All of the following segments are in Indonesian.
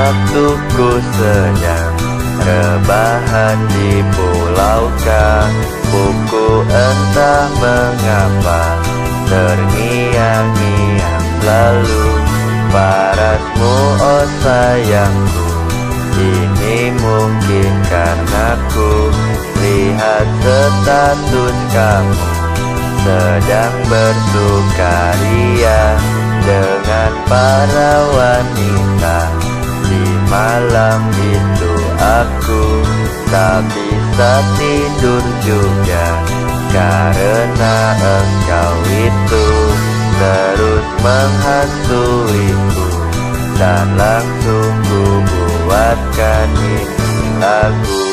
Waktuku sedang rebahan di pulau Buku entah mengapa terngiang-ngiang selalu Baratmu oh sayangku Ini mungkin karena ku Lihat status kamu Sedang bersukaria Dengan para wanita malam itu aku Tak bisa tidur juga. Karena engkau itu Terus menghantuiku. Dan langsung ku buatkan ini lagu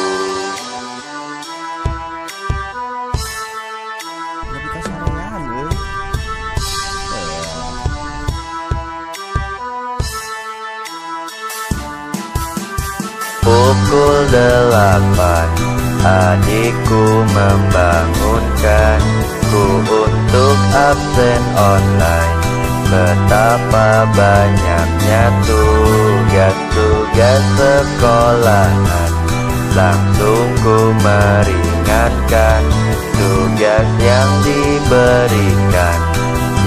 Pukul delapan Adikku membangunkan. Ku untuk absen online Betapa banyaknya tugas-tugas sekolahan. Langsung ku meringankan Tugas yang diberikan.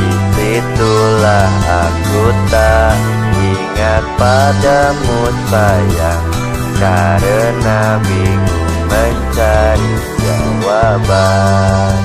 Di situlah aku tak ingat padamu sayang Karena bingung mencari jawaban